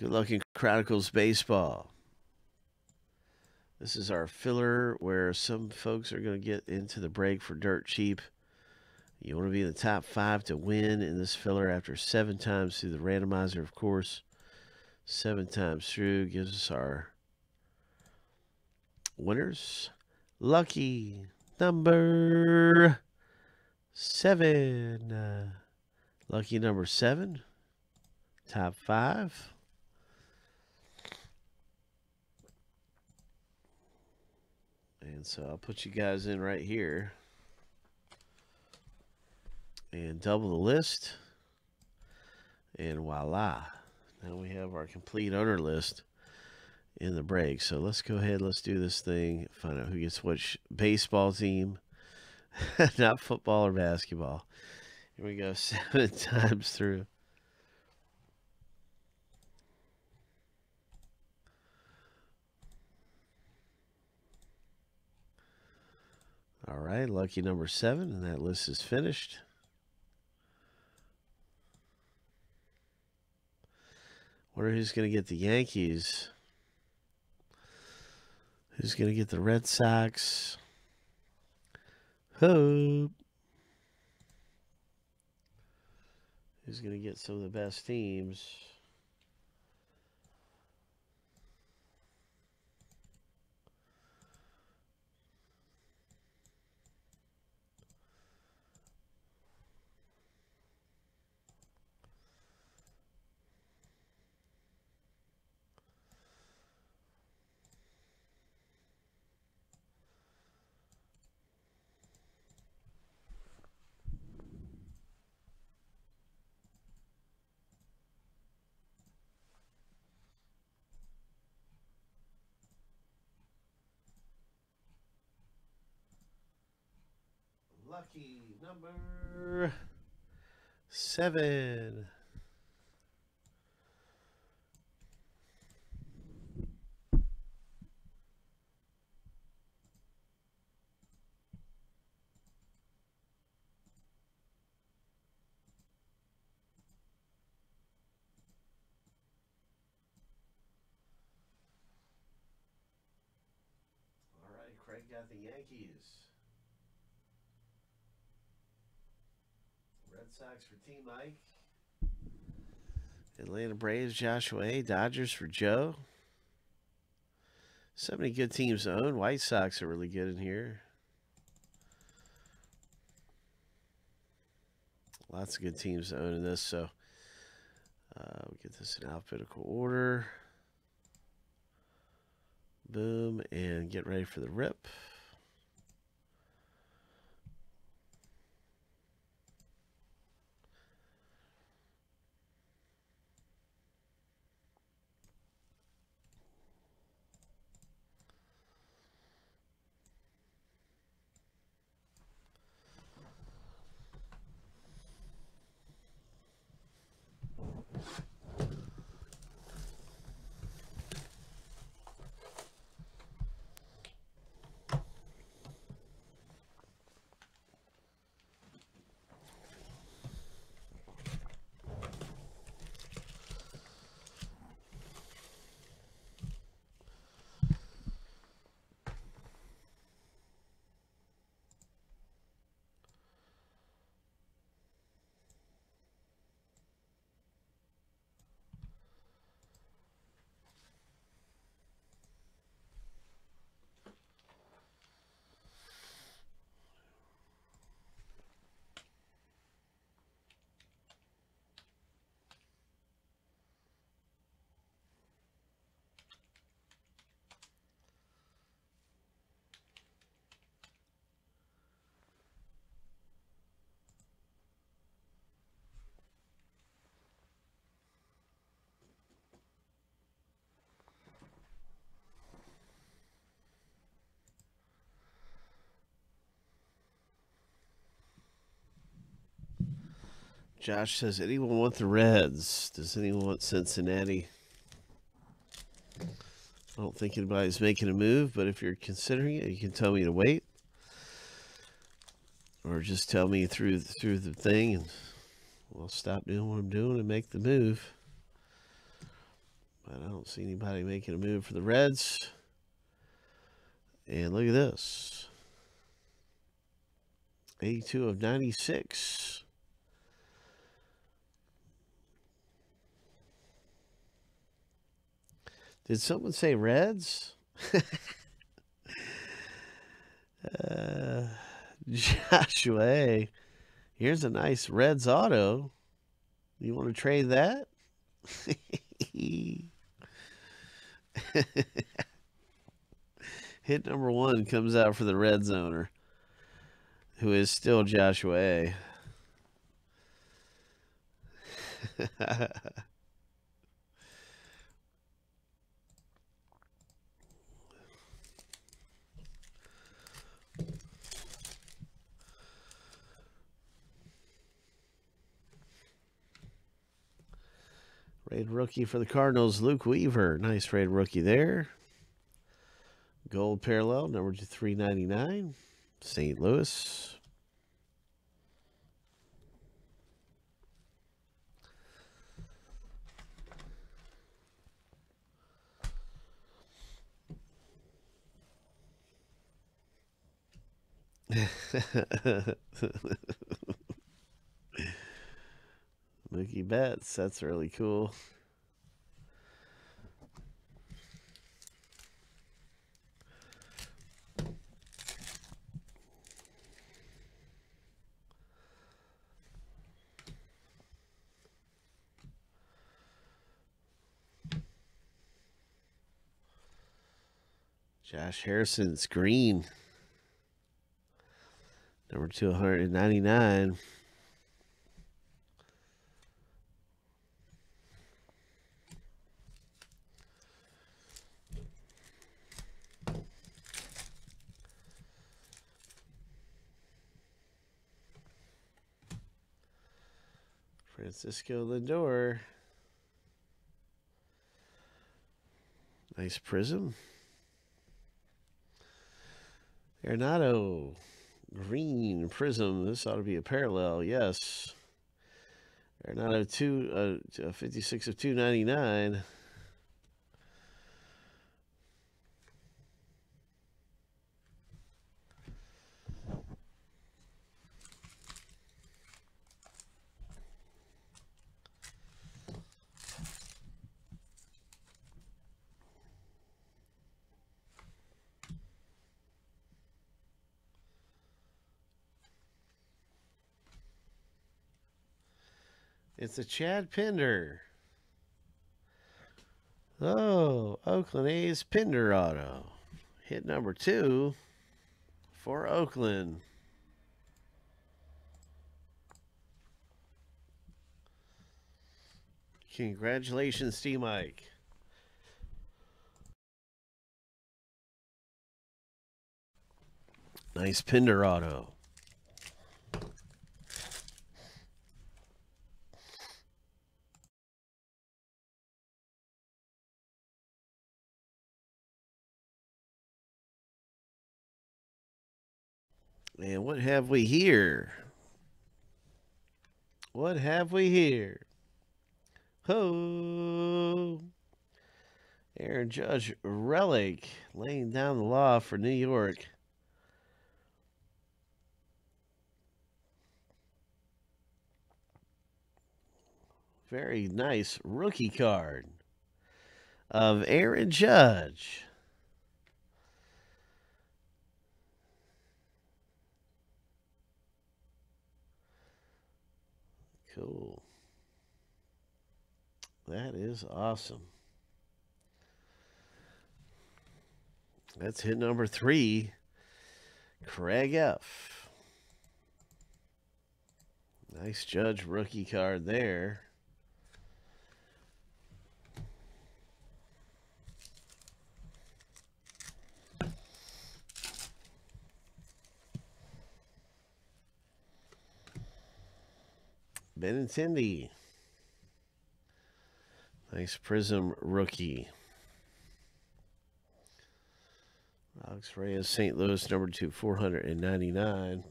Good luck in Chronicles Baseball. This is our filler where some folks are going to get into the break for dirt cheap. You want to be in the top five to win in this filler after seven times through the randomizer, of course. Seven times through gives us our winners. Lucky number seven. Uh, lucky number seven. Top five. And so I'll put you guys in right here. And double the list. And voila. Now we have our complete owner list in the break. So let's go ahead. Let's do this thing. Find out who gets which baseball team. Not football or basketball. Here we go. Seven times through. All right, lucky number seven, and that list is finished. Wonder who's going to get the Yankees. Who's going to get the Red Sox? Hope. Who's going to get some of the best teams? Lucky number seven. All right, Craig got the Yankees. Red Sox for Team Mike. Atlanta Braves, Joshua A. Dodgers for Joe. So many good teams to own. White Sox are really good in here. Lots of good teams to own in this. So uh, we get this in alphabetical order. Boom. And get ready for the rip. Josh says, anyone want the Reds? Does anyone want Cincinnati? I don't think anybody's making a move, but if you're considering it, you can tell me to wait. Or just tell me through through the thing and we'll stop doing what I'm doing and make the move. But I don't see anybody making a move for the Reds. And look at this. 82 of 96. Did someone say Reds? uh, Joshua, here's a nice Reds auto. You want to trade that? Hit number one comes out for the Reds owner, who is still Joshua A. Rated rookie for the Cardinals, Luke Weaver. Nice rated rookie there. Gold parallel, number 399, St. Louis. Mookie Betts, that's really cool. Josh Harrison's green. Number 299. Francisco Lindor. Nice prism. Arenado. Green prism. This ought to be a parallel. Yes. Arenado two, uh, 56 of 299. It's a Chad Pinder. Oh, Oakland A's Pinder auto. Hit number two for Oakland. Congratulations, Steve Mike. Nice Pinder auto. And what have we here? What have we here? Ho! Aaron Judge Relic laying down the law for New York. Very nice rookie card of Aaron Judge. Cool. That is awesome. That's hit number three. Craig F. Nice Judge rookie card there. Benintendi. Nice Prism rookie. Alex Reyes, St. Louis, number two, 499.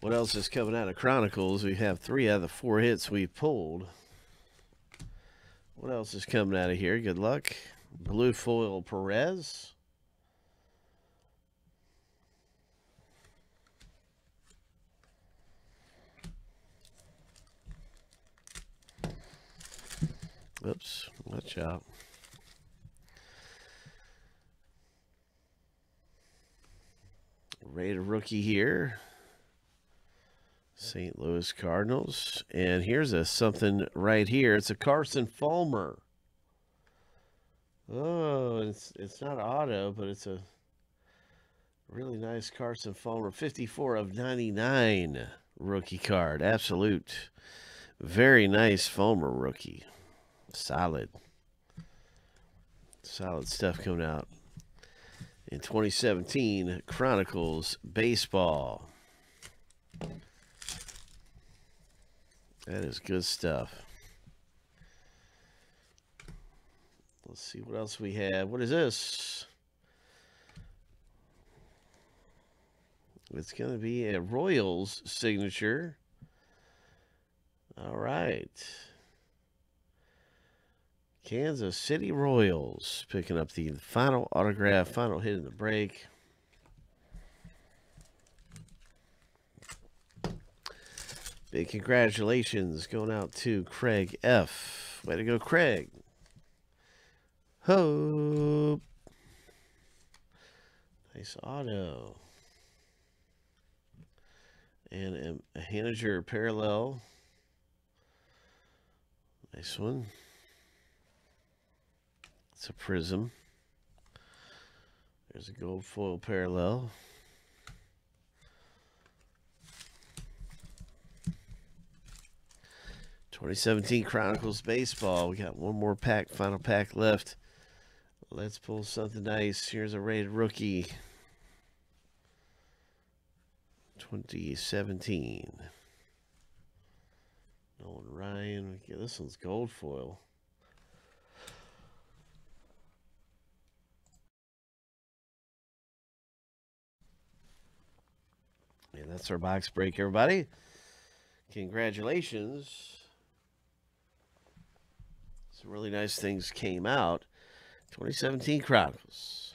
What else is coming out of Chronicles? We have three out of the four hits we've pulled. What else is coming out of here? Good luck. Blue foil Perez. Oops, watch out. Rated rookie here. St. Louis Cardinals. And here's a something right here. It's a Carson Fulmer. Oh, it's it's not auto, but it's a really nice Carson Fulmer. 54 of 99 rookie card. Absolute. Very nice Fulmer rookie. Solid. Solid stuff coming out in 2017 Chronicles Baseball. That is good stuff. Let's see what else we have. What is this? It's going to be a Royals signature. All right. Kansas City Royals picking up the final autograph, final hit in the break. Big congratulations going out to Craig F. Way to go, Craig. Hope. Nice auto. And a Haniger parallel. Nice one. It's a prism. There's a gold foil parallel. Twenty seventeen Chronicles baseball. We got one more pack, final pack left. Let's pull something nice. Here's a rated rookie. 2017. Nolan Ryan. Yeah, this one's gold foil. And that's our box break, everybody. Congratulations. Some really nice things came out. 2017 Chronicles.